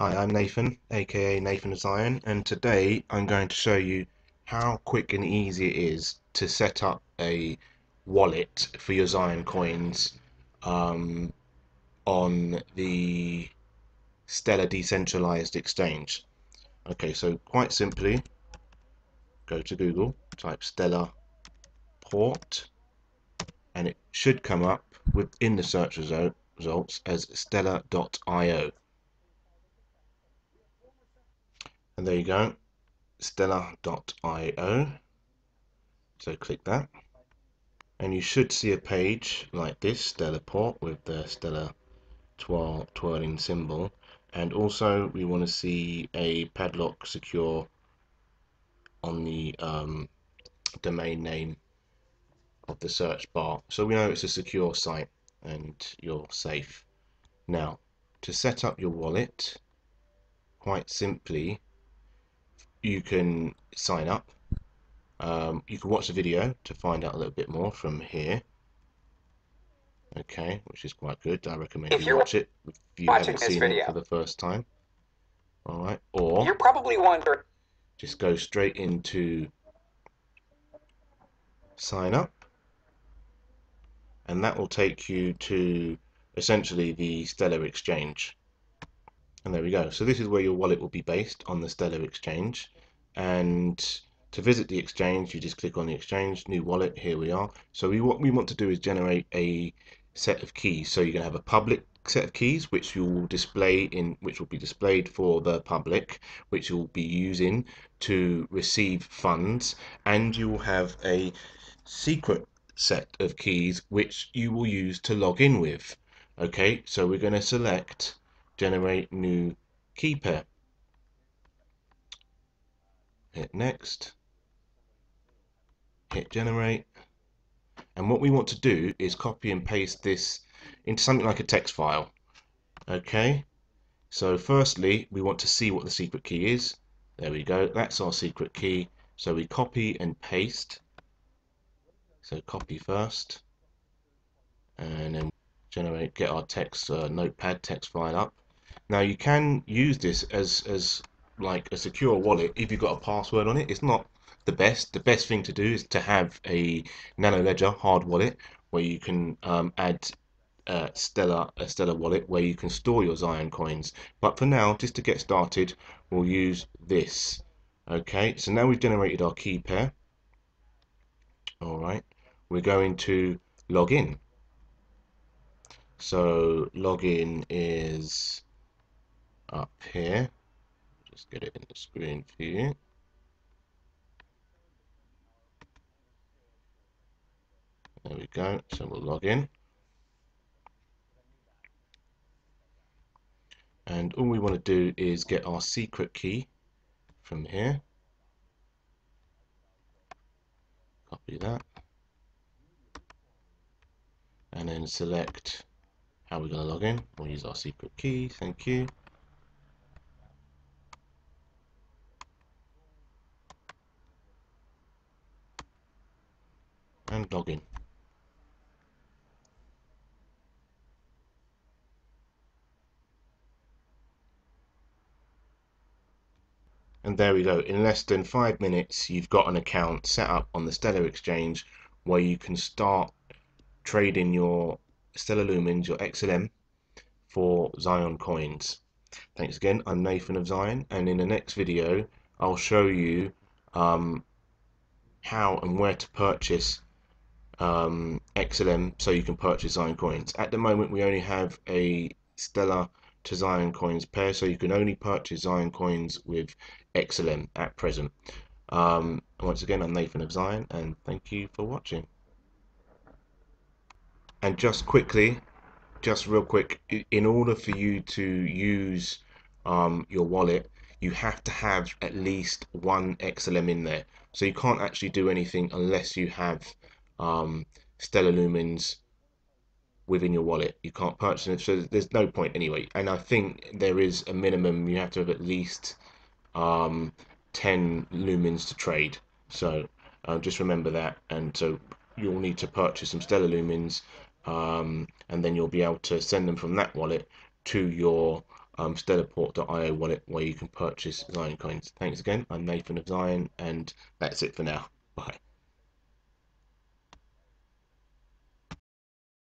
Hi, I'm Nathan, aka Nathan Zion, and today I'm going to show you how quick and easy it is to set up a wallet for your Zion coins um, on the Stellar Decentralized Exchange. Okay, so quite simply, go to Google, type Stellar Port, and it should come up within the search result, results as stellar.io. and there you go. Stellar.io so click that. And you should see a page like this stellar port with the stellar twirl twirling symbol. And also we want to see a padlock secure on the um, domain name of the search bar. So we know it's a secure site and you're safe. Now to set up your wallet quite simply you can sign up. Um, you can watch the video to find out a little bit more from here. Okay, which is quite good. I recommend if you watch it if you haven't seen video. it for the first time. All right, or you're probably wondering. Just go straight into sign up, and that will take you to essentially the Stellar Exchange. And there we go. So this is where your wallet will be based on the Stellar Exchange. And to visit the exchange, you just click on the exchange, new wallet, here we are. So we, what we want to do is generate a set of keys. So you're going to have a public set of keys which you will display in which will be displayed for the public which you'll be using to receive funds and you will have a secret set of keys which you will use to log in with okay so we're going to select generate new key pair. Hit next. Hit generate. And what we want to do is copy and paste this into something like a text file. Okay. So firstly, we want to see what the secret key is. There we go. That's our secret key. So we copy and paste. So copy first. And then generate, get our text uh, notepad text file up. Now you can use this as as like a secure wallet if you've got a password on it. It's not the best. The best thing to do is to have a Nano Ledger hard wallet where you can um, add uh, Stellar a Stellar wallet where you can store your Zion coins. But for now, just to get started, we'll use this. Okay, so now we've generated our key pair. All right, we're going to log in. So login is up here. Just get it in the screen you. There we go. So we'll log in. And all we want to do is get our secret key from here. Copy that. And then select how we're going to log in. We'll use our secret key. Thank you. And login. And there we go. In less than five minutes, you've got an account set up on the Stellar Exchange where you can start trading your Stellar Lumens, your XLM, for Zion coins. Thanks again. I'm Nathan of Zion, and in the next video, I'll show you um, how and where to purchase um, XLM so you can purchase Zion coins. At the moment, we only have a Stellar to Zion coins pair, so you can only purchase Zion coins with XLM at present. Um, once again, I'm Nathan of Zion, and thank you for watching. And just quickly, just real quick, in order for you to use um, your wallet, you have to have at least one XLM in there. So you can't actually do anything unless you have um, Stellar Lumens within your wallet. You can't purchase it, so there's no point anyway. And I think there is a minimum. You have to have at least um, 10 lumens to trade. So uh, just remember that. And so you'll need to purchase some Stellar Lumens, um, and then you'll be able to send them from that wallet to your um, stellarport.io wallet where you can purchase Zion coins. Thanks again. I'm Nathan of Zion, and that's it for now. Bye.